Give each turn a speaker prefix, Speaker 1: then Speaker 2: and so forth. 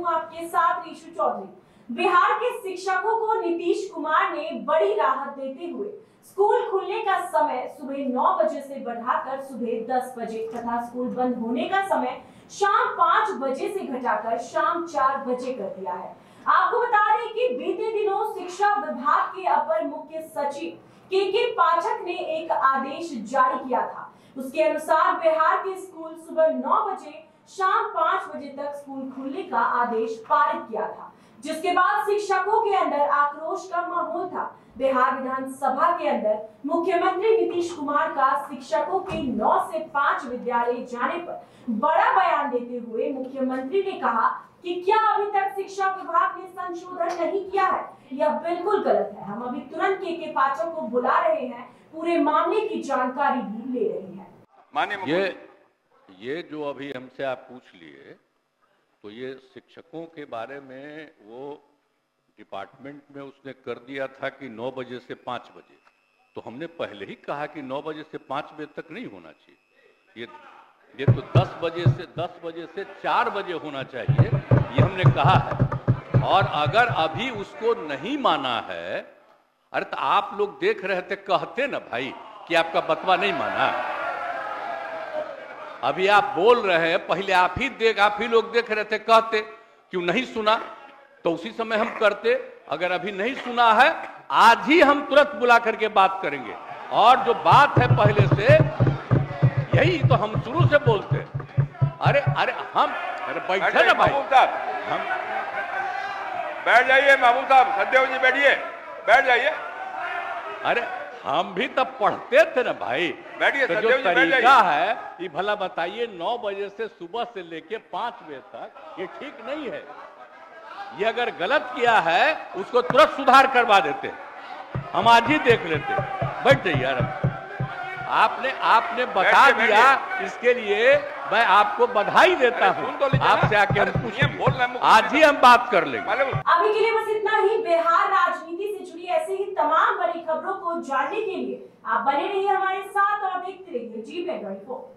Speaker 1: हूँ आपके साथ, रीशु चौधरी। बिहार के शिक्षकों को नीतीश कुमार ने बड़ी राहत देते हुए स्कूल खुलने का समय सुबह 9 बजे से बढ़ाकर सुबह 10 बजे तथा स्कूल बंद होने का समय शाम 5 बजे से घटाकर शाम 4 बजे कर दिया है। आपको बता दें कि बीते दिनों शिक्षा विभाग के अपर मुख्य सचिव के के पाठक ने एक आदेश जारी किया था। उसके अनुसार बिहार के स्कूल सुबह 9 बजे शाम 5 बजे तक स्कूल खुलने का आदेश पारित किया था जिसके बाद शिक्षकों के अंदर आक्रोश का माहौल था। बिहार विधानसभा के अंदर मुख्यमंत्री नीतीश कुमार का शिक्षकों के 9 से 5 विद्यालय जाने पर बड़ा बयान देते हुए मुख्यमंत्री ने कहा कि क्या अभी तक शिक्षा विभाग ने संशोधन नहीं किया है? यह बिल्कुल गलत है। हम अभी तुरंत के के पाठक को बुला रहे हैं पूरे मामले की जानकारी भी ले रहे हैं।
Speaker 2: ये ये जो अभी हमसे आप पूछ लिए तो ये शिक्षकों के बारे में वो डिपार्टमेंट में उसने कर दिया था कि 9 बजे से 5 बजे। तो हमने पहले ही कहा कि 9 बजे से 5 बजे तक नहीं होना चाहिए। ये ये तो 10 बजे से 10 बजे से 4 बजे होना चाहिए, ये हमने कहा है। और अगर अभी उसको नहीं माना है, अरे तो आप लोग देख रहे थे, कहते ना भाई कि आपका बतवा नहीं माना। अभी आप बोल रहे हैं पहले आप ही देख आप ही लोग देख रहे थे कहते क्यों नहीं सुना? तो उसी समय हम करते अगर अभी नहीं सुना है आज ही हम तुरंत बुला करके बात करेंगे। और जो बात है पहले से यही तो हम शुरू से बोलते अरे अरे हम अरे बैठे ना भाई।
Speaker 3: साहब।
Speaker 2: हम
Speaker 3: बैठ जाइए महमूद साहब सदैव जी बैठिए। बैठ जाइए।
Speaker 2: अरे हम भी तब पढ़ते थे ना भाई।
Speaker 3: बैठिए,
Speaker 2: तो जो। तरीका है ये भला बताइए नौ बजे से सुबह से लेके पाँच बजे तक ये ठीक नहीं है। ये अगर गलत किया है उसको तुरंत सुधार करवा देते। हम आज ही देख लेते। बैठ जाइए यार आपने आपने बता दिया इसके लिए मैं आपको बधाई देता हूँ।
Speaker 3: तो
Speaker 2: आपसे आके हम पूछेंगे।
Speaker 3: बोल रहे
Speaker 2: आज ही हम बात कर लेंगे।
Speaker 1: अभी के लिए बस इतना ही। बिहार राजनीति ऐसी ही तमाम बड़ी खबरों को जानने के लिए आप बने रहिए हमारे साथ और देखते रहिए जी मैं